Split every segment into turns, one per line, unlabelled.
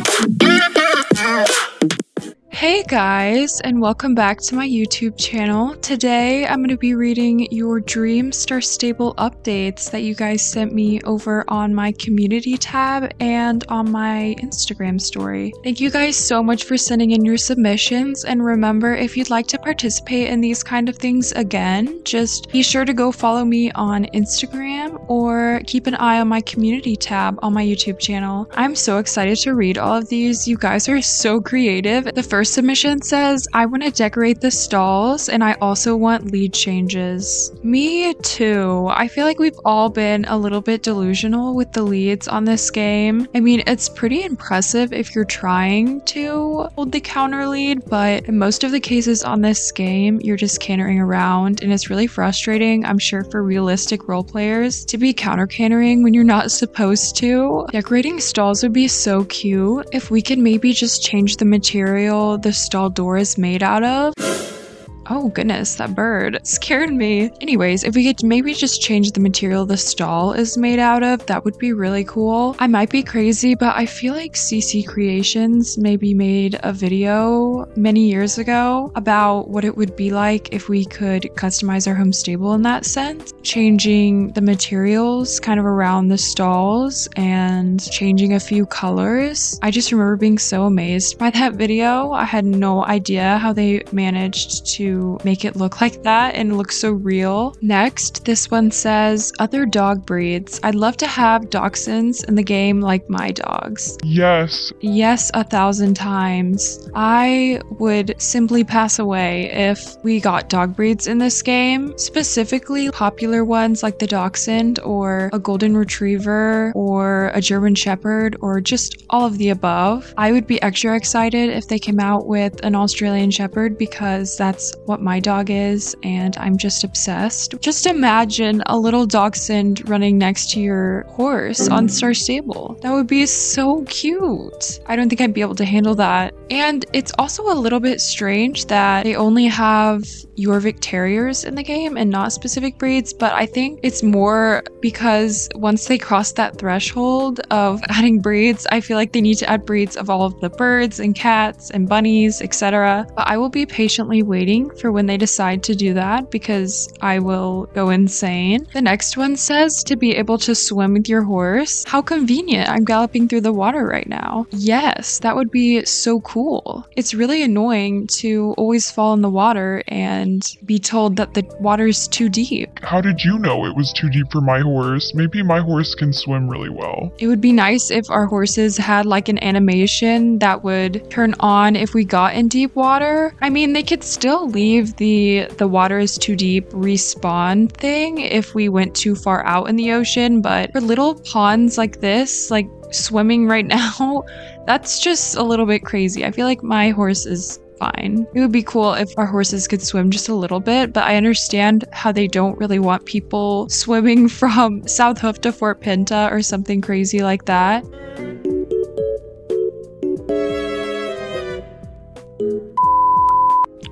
Bye. Hey guys, and welcome back to my YouTube channel. Today I'm going to be reading your Dream Star Stable updates that you guys sent me over on my community tab and on my Instagram story. Thank you guys so much for sending in your submissions, and remember if you'd like to participate in these kind of things again, just be sure to go follow me on Instagram or keep an eye on my community tab on my YouTube channel. I'm so excited to read all of these. You guys are so creative. The first first submission says, I want to decorate the stalls and I also want lead changes. Me too. I feel like we've all been a little bit delusional with the leads on this game. I mean, it's pretty impressive if you're trying to hold the counter lead, but in most of the cases on this game, you're just cantering around and it's really frustrating, I'm sure, for realistic role players to be counter cantering when you're not supposed to. Decorating stalls would be so cute if we could maybe just change the material the stall door is made out of. Oh goodness, that bird scared me. Anyways, if we could maybe just change the material the stall is made out of, that would be really cool. I might be crazy, but I feel like CC Creations maybe made a video many years ago about what it would be like if we could customize our home stable in that sense. Changing the materials kind of around the stalls and changing a few colors. I just remember being so amazed by that video. I had no idea how they managed to make it look like that and look so real. Next, this one says other dog breeds. I'd love to have dachshunds in the game like my dogs.
Yes.
Yes, a thousand times. I would simply pass away if we got dog breeds in this game, specifically popular ones like the dachshund or a golden retriever or a German shepherd or just all of the above. I would be extra excited if they came out with an Australian shepherd because that's what my dog is, and I'm just obsessed. Just imagine a little dachshund running next to your horse on Star Stable. That would be so cute. I don't think I'd be able to handle that. And it's also a little bit strange that they only have Jorvik Terriers in the game and not specific breeds, but I think it's more because once they cross that threshold of adding breeds, I feel like they need to add breeds of all of the birds and cats and bunnies, etc. But I will be patiently waiting for when they decide to do that because I will go insane. The next one says to be able to swim with your horse. How convenient. I'm galloping through the water right now. Yes, that would be so cool. It's really annoying to always fall in the water and be told that the water's too deep.
How did you know it was too deep for my horse? Maybe my horse can swim really well.
It would be nice if our horses had like an animation that would turn on if we got in deep water. I mean, they could still leave the the water is too deep respawn thing if we went too far out in the ocean, but for little ponds like this, like swimming right now, that's just a little bit crazy. I feel like my horse is fine. It would be cool if our horses could swim just a little bit, but I understand how they don't really want people swimming from South Hoof to Fort Pinta or something crazy like that.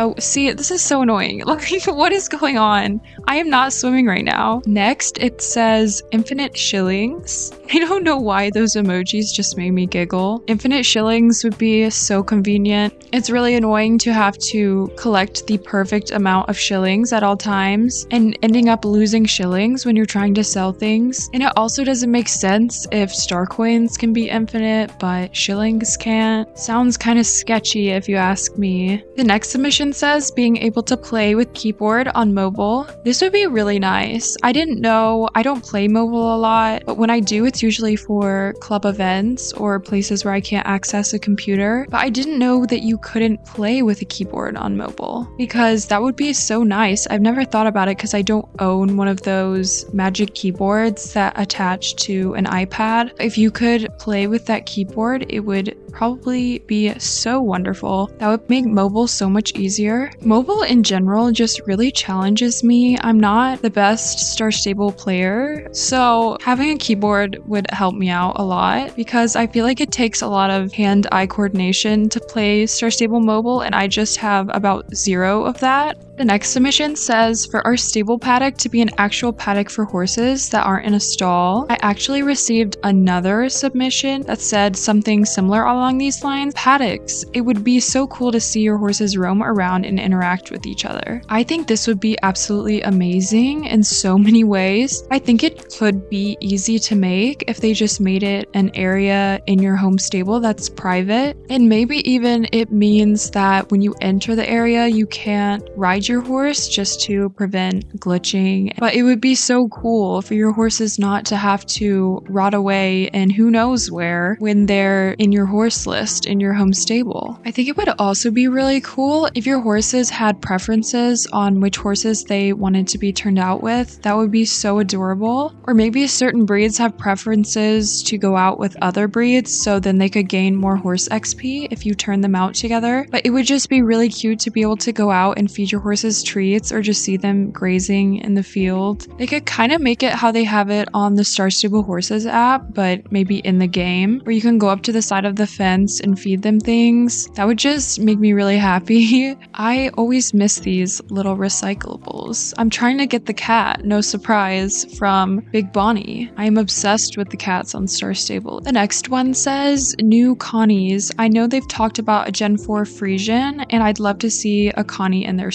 Oh, see, this is so annoying. Like, what is going on? I am not swimming right now. Next, it says infinite shillings. I don't know why those emojis just made me giggle. Infinite shillings would be so convenient. It's really annoying to have to collect the perfect amount of shillings at all times and ending up losing shillings when you're trying to sell things. And it also doesn't make sense if star coins can be infinite, but shillings can't. Sounds kind of sketchy if you ask me. The next submission says being able to play with keyboard on mobile. This would be really nice. I didn't know, I don't play mobile a lot, but when I do, it's usually for club events or places where I can't access a computer. But I didn't know that you couldn't play with a keyboard on mobile because that would be so nice. I've never thought about it because I don't own one of those magic keyboards that attach to an iPad. If you could play with that keyboard, it would probably be so wonderful. That would make mobile so much easier. Mobile in general just really challenges me. I'm not the best Star Stable player, so having a keyboard would help me out a lot because I feel like it takes a lot of hand eye coordination to play Star Stable Mobile, and I just have about zero of that. The next submission says for our stable paddock to be an actual paddock for horses that aren't in a stall. I actually received another submission that said something similar along these lines. Paddocks. It would be so cool to see your horses roam around and interact with each other. I think this would be absolutely amazing in so many ways. I think it could be easy to make if they just made it an area in your home stable that's private. And maybe even it means that when you enter the area, you can't ride your horse just to prevent glitching. But it would be so cool for your horses not to have to rot away and who knows where when they're in your horse list in your home stable. I think it would also be really cool if your horses had preferences on which horses they wanted to be turned out with. That would be so adorable. Or maybe certain breeds have preferences to go out with other breeds so then they could gain more horse XP if you turn them out together. But it would just be really cute to be able to go out and feed your horses treats or just see them grazing in the field. They could kind of make it how they have it on the Star Stable Horses app, but maybe in the game, where you can go up to the side of the fence and feed them things. That would just make me really happy. I always miss these little recyclables. I'm trying to get the cat, no surprise, from Big Bonnie. I am obsessed with the cats on Star Stable. The next one says new Connies. I know they've talked about a Gen 4 Friesian, and I'd love to see a Connie in their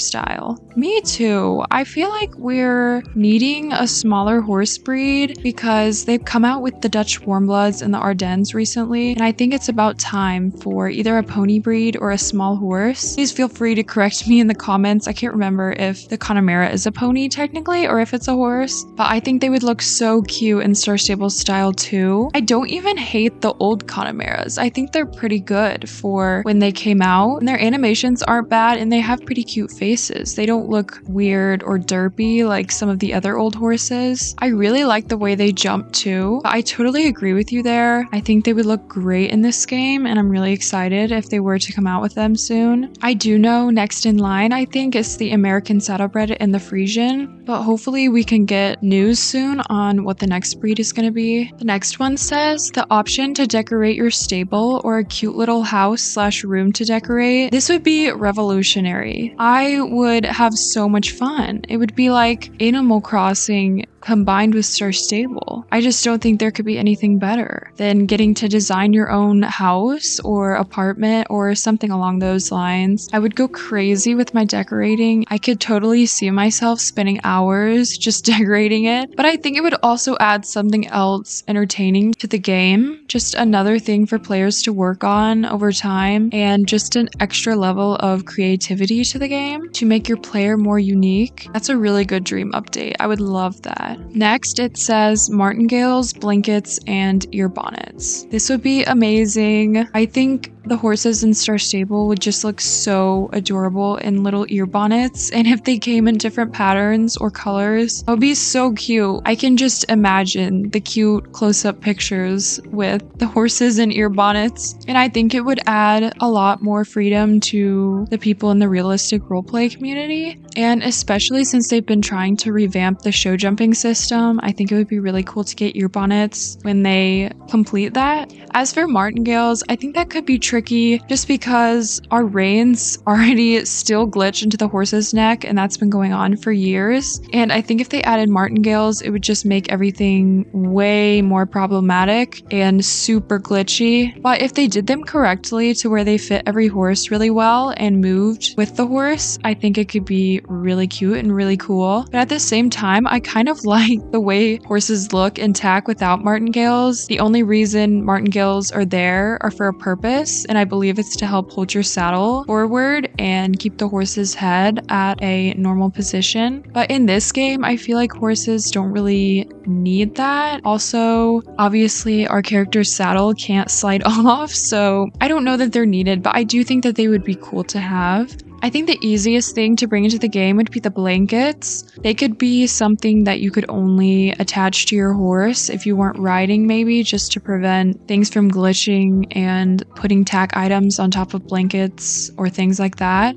Me too. I feel like we're needing a smaller horse breed because they've come out with the Dutch Warmbloods and the Ardennes recently, and I think it's about time for either a pony breed or a small horse. Please feel free to correct me in the comments. I can't remember if the Connemara is a pony technically or if it's a horse, but I think they would look so cute in Star Stable style too. I don't even hate the old Connemara's. I think they're pretty good for when they came out, and their animations aren't bad and they have pretty cute faces. They don't look weird or derpy like some of the other old horses. I really like the way they jump too. I totally agree with you there. I think they would look great in this game, and I'm really excited if they were to come out with them soon. I do know next in line, I think, is the American Saddlebred and the Friesian, but hopefully we can get news soon on what the next breed is going to be. The next one says the option to decorate your stable or a cute little house slash room to decorate. This would be revolutionary. I would have so much fun. It would be like Animal Crossing combined with Star Stable. I just don't think there could be anything better than getting to design your own house or apartment or something along those lines. I would go crazy with my decorating. I could totally see myself spending hours just decorating it, but I think it would also add something else entertaining to the game. Just another thing for players to work on over time and just an extra level of creativity to the game to make your player more unique. That's a really good dream update. I would love that. Next, it says martingales, blankets, and ear bonnets. This would be amazing. I think the horses in Star Stable would just look so adorable in little ear bonnets. And if they came in different patterns or colors, it would be so cute. I can just imagine the cute close up pictures with the horses in ear bonnets. And I think it would add a lot more freedom to the people in the realistic roleplay community. And especially since they've been trying to revamp the show jumping system, I think it would be really cool to get ear bonnets when they complete that. As for martingales, I think that could be tricky just because our reins already still glitch into the horse's neck, and that's been going on for years. And I think if they added martingales, it would just make everything way more problematic and super glitchy. But if they did them correctly to where they fit every horse really well and moved with the horse, I think it could be really cute and really cool. But at the same time, I kind of like the way horses look and tack without martingales. The only reason martingales are there are for a purpose, and I believe it's to help hold your saddle forward and keep the horse's head at a normal position. But in this game, I feel like horses don't really need that. Also, obviously, our character's saddle can't slide off, so I don't know that they're needed, but I do think that they would be cool to have. I think the easiest thing to bring into the game would be the blankets. They could be something that you could only attach to your horse if you weren't riding, maybe, just to prevent things from glitching and putting tack items on top of blankets or things like that.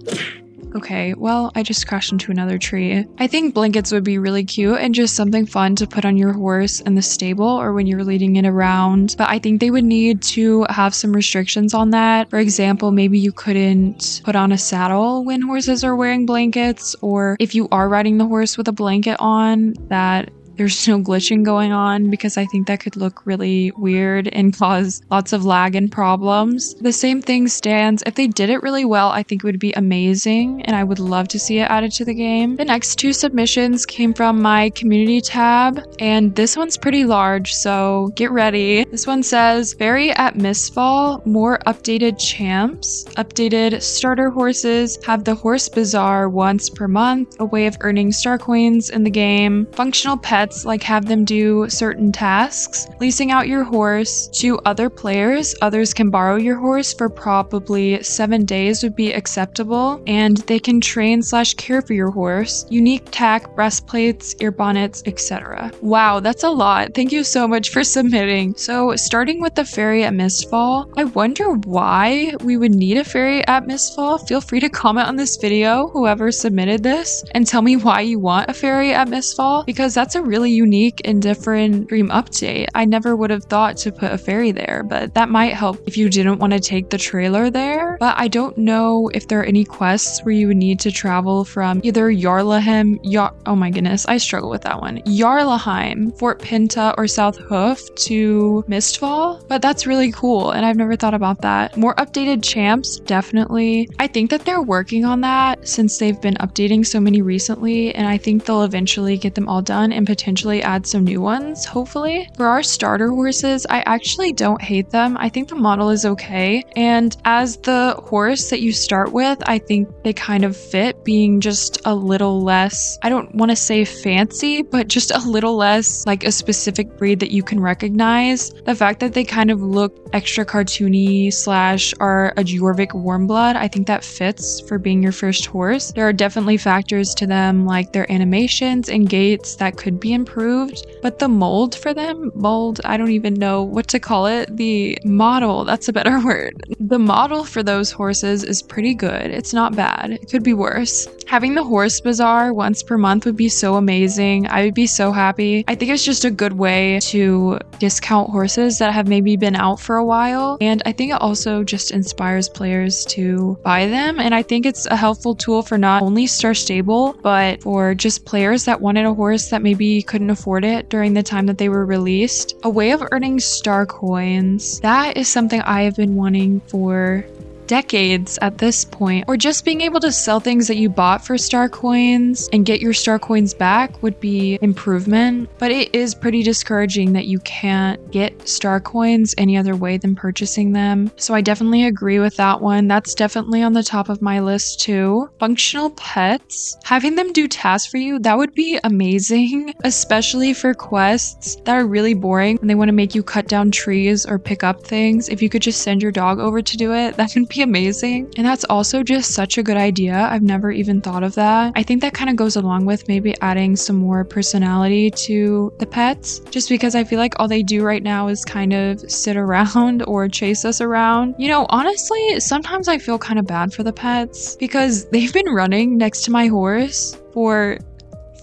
Okay, well, I just crashed into another tree. I think blankets would be really cute and just something fun to put on your horse in the stable or when you're leading it around. But I think they would need to have some restrictions on that. For example, maybe you couldn't put on a saddle when horses are wearing blankets, or if you are riding the horse with a blanket on, that there's no glitching going on because I think that could look really weird and cause lots of lag and problems. The same thing stands. If they did it really well, I think it would be amazing and I would love to see it added to the game. The next two submissions came from my community tab and this one's pretty large, so get ready. This one says, Ferry at Mistfall, more updated champs, updated starter horses, have the horse bazaar once per month, a way of earning star coins in the game, functional pets pets, like have them do certain tasks. Leasing out your horse to other players, others can borrow your horse for probably seven days would be acceptable, and they can train slash care for your horse. Unique tack, breastplates, ear bonnets, etc. Wow, that's a lot. Thank you so much for submitting. So, starting with the ferry at Mistfall, I wonder why we would need a ferry at Mistfall. Feel free to comment on this video, whoever submitted this, and tell me why you want a ferry at Mistfall, because that's a really really unique and different dream update. I never would have thought to put a ferry there, but that might help if you didn't want to take the trailer there. But I don't know if there are any quests where you would need to travel from either Jarlaheim, Yar- oh my goodness, I struggle with that one, Jarlaheim, Fort Pinta, or South Hoof to Mistfall. But that's really cool, and I've never thought about that. More updated champs, definitely. I think that they're working on that since they've been updating so many recently, and I think they'll eventually get them all done and potentially add some new ones, hopefully. For our starter horses, I actually don't hate them. I think the model is okay. And as the horse that you start with, I think they kind of fit being just a little less, I don't want to say fancy, but just a little less like a specific breed that you can recognize. The fact that they kind of look extra cartoony slash are a Jorvik warm blood, I think that fits for being your first horse. There are definitely factors to them like their animations and gaits that could be improved, but the mold for them, mold, I don't even know what to call it. The model, that's a better word. The model for those horses is pretty good. It's not bad. It could be worse. Having the horse bazaar once per month would be so amazing. I would be so happy. I think it's just a good way to discount horses that have maybe been out for a while. And I think it also just inspires players to buy them. And I think it's a helpful tool for not only Star Stable, but for just players that wanted a horse that maybe couldn't afford it during the time that they were released. A way of earning star coins. That is something I have been wanting for decades at this point, or just being able to sell things that you bought for star coins and get your star coins back would be improvement. But it is pretty discouraging that you can't get star coins any other way than purchasing them. So I definitely agree with that one. That's definitely on the top of my list too. Functional pets, having them do tasks for you, that would be amazing, especially for quests that are really boring and they want to make you cut down trees or pick up things. If you could just send your dog over to do it, that would be amazing. And that's also just such a good idea. I've never even thought of that. I think that kind of goes along with maybe adding some more personality to the pets, just because I feel like all they do right now is kind of sit around or chase us around. You know, honestly, sometimes I feel kind of bad for the pets because they've been running next to my horse for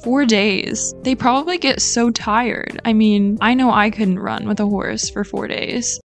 four days. They probably get so tired. I mean, I know I couldn't run with a horse for four days.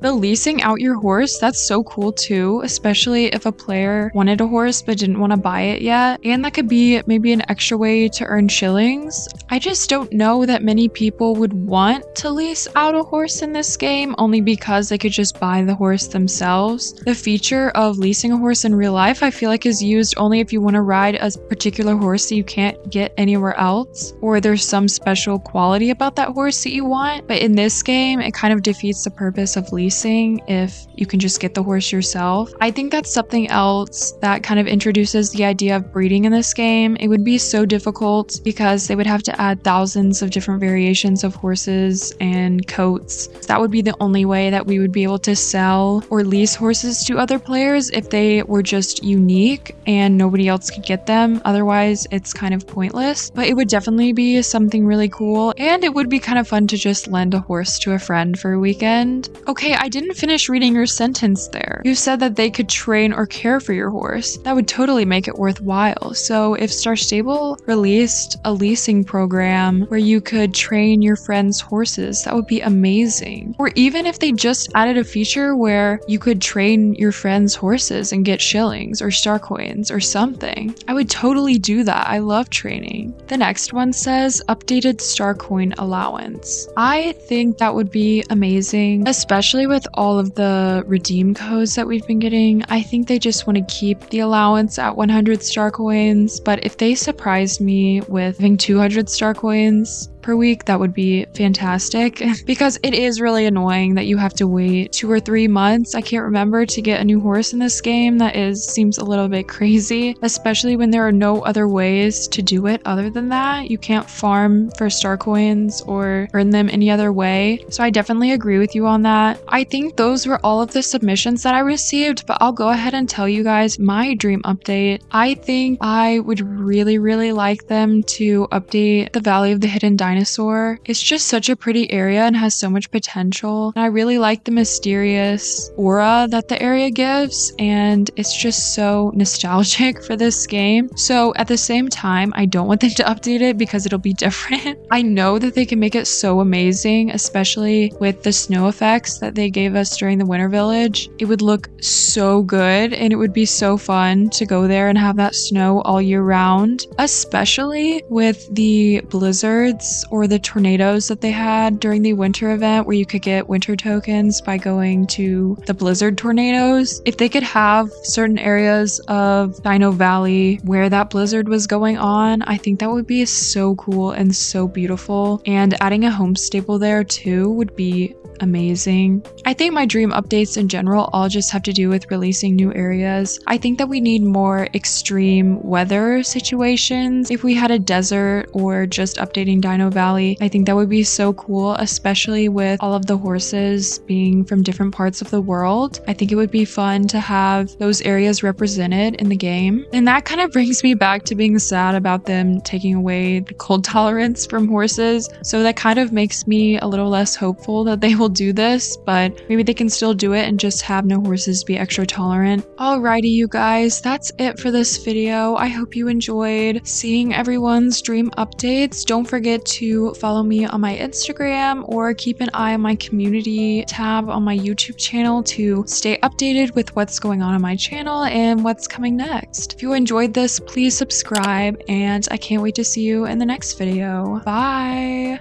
The leasing out your horse, that's so cool too, especially if a player wanted a horse but didn't want to buy it yet. And that could be maybe an extra way to earn shillings. I just don't know that many people would want to lease out a horse in this game only because they could just buy the horse themselves. The feature of leasing a horse in real life, I feel like is used only if you want to ride a particular horse that you can't get anywhere else, or there's some special quality about that horse that you want. But in this game, it kind of defeats the purpose of leasing racing if you can just get the horse yourself. I think that's something else that kind of introduces the idea of breeding in this game. It would be so difficult because they would have to add thousands of different variations of horses and coats. That would be the only way that we would be able to sell or lease horses to other players if they were just unique and nobody else could get them. Otherwise, it's kind of pointless. But it would definitely be something really cool and it would be kind of fun to just lend a horse to a friend for a weekend. Okay, I didn't finish reading your sentence there. You said that they could train or care for your horse. That would totally make it worthwhile. So if Star Stable released a leasing program where you could train your friend's horses, that would be amazing. Or even if they just added a feature where you could train your friend's horses and get shillings or star coins or something, I would totally do that. I love training. The next one says updated star coin allowance. I think that would be amazing, especially with all of the redeem codes that we've been getting. I think they just want to keep the allowance at 100 star coins, but if they surprised me with having 200 star coins, per week, that would be fantastic because it is really annoying that you have to wait two or three months. I can't remember to get a new horse in this game. That is seems a little bit crazy, especially when there are no other ways to do it other than that. You can't farm for star coins or earn them any other way. So I definitely agree with you on that. I think those were all of the submissions that I received, but I'll go ahead and tell you guys my dream update. I think I would really, really like them to update the Valley of the Hidden Dinosaurs dinosaur. It's just such a pretty area and has so much potential. And I really like the mysterious aura that the area gives, and it's just so nostalgic for this game. So at the same time, I don't want them to update it because it'll be different. I know that they can make it so amazing, especially with the snow effects that they gave us during the Winter Village. It would look so good and it would be so fun to go there and have that snow all year round, especially with the blizzards or the tornadoes that they had during the winter event where you could get winter tokens by going to the blizzard tornadoes. If they could have certain areas of Dino Valley where that blizzard was going on, I think that would be so cool and so beautiful. And adding a home there too would be amazing. I think my dream updates in general all just have to do with releasing new areas. I think that we need more extreme weather situations. If we had a desert or just updating Dino Valley, I think that would be so cool, especially with all of the horses being from different parts of the world. I think it would be fun to have those areas represented in the game. And that kind of brings me back to being sad about them taking away the cold tolerance from horses. So that kind of makes me a little less hopeful that they will do this, but maybe they can still do it and just have no horses be extra tolerant. Alrighty, you guys, that's it for this video. I hope you enjoyed seeing everyone's dream updates. Don't forget to follow me on my Instagram or keep an eye on my community tab on my YouTube channel to stay updated with what's going on on my channel and what's coming next. If you enjoyed this, please subscribe and I can't wait to see you in the next video. Bye!